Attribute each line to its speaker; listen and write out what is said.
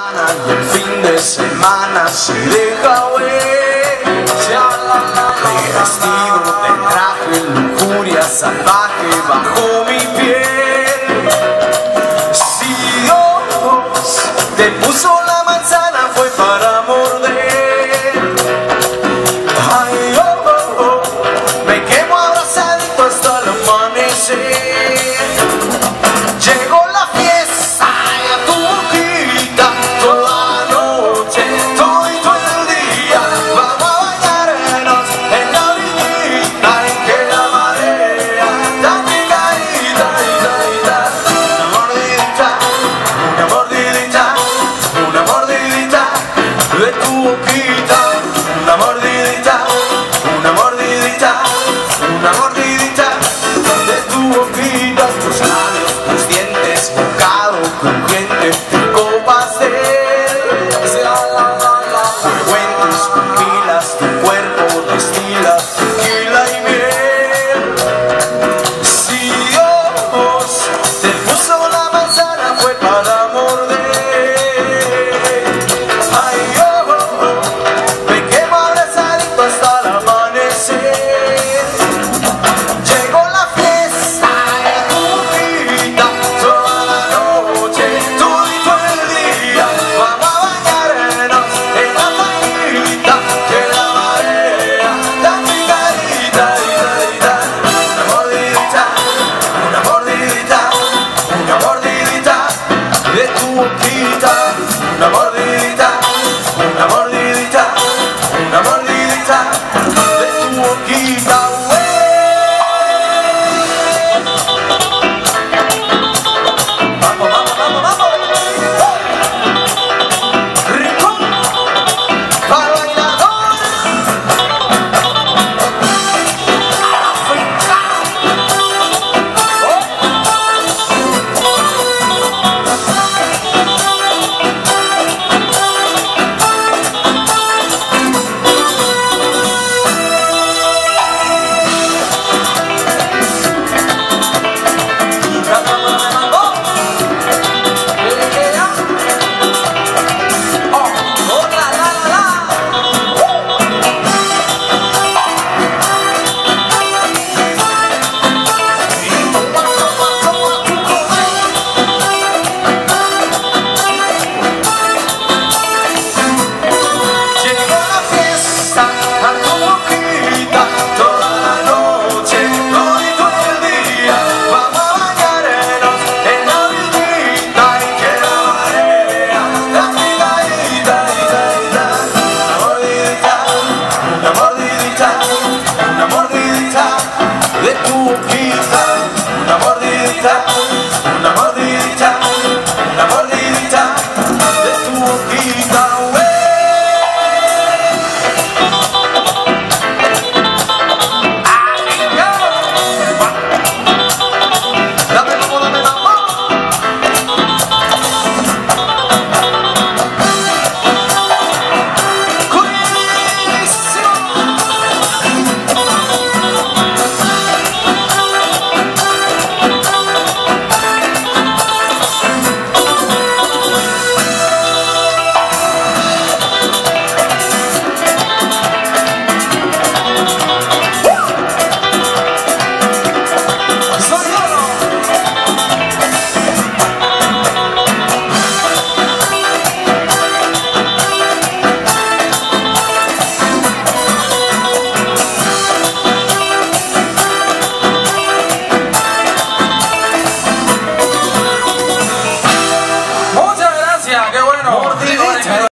Speaker 1: Y el fin de semana se deja ver. De vestido, de traje, lujuria salvaje bajo mi piel. Si Dios te puso la manzana fue para morder. Ay, oh, oh, oh me quemo abrazadito hasta el amanecer. tus dientes. mordidita, una mordidita, una mordidita.